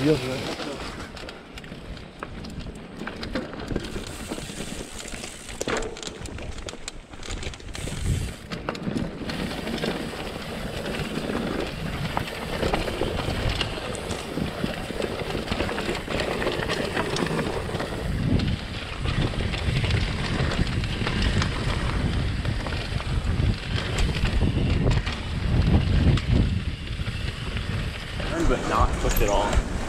뒤졌네. but not push it all.